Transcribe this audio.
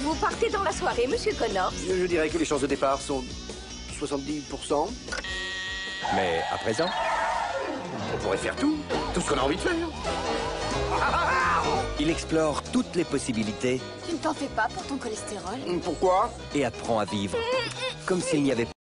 Vous partez dans la soirée, monsieur Connors Je dirais que les chances de départ sont 70%. Mais à présent, On pourrait faire tout, tout ce qu'on a envie de faire. il explore toutes les possibilités Tu ne t'en fais pas pour ton cholestérol Pourquoi? Et apprend à vivre comme s'il n'y avait pas.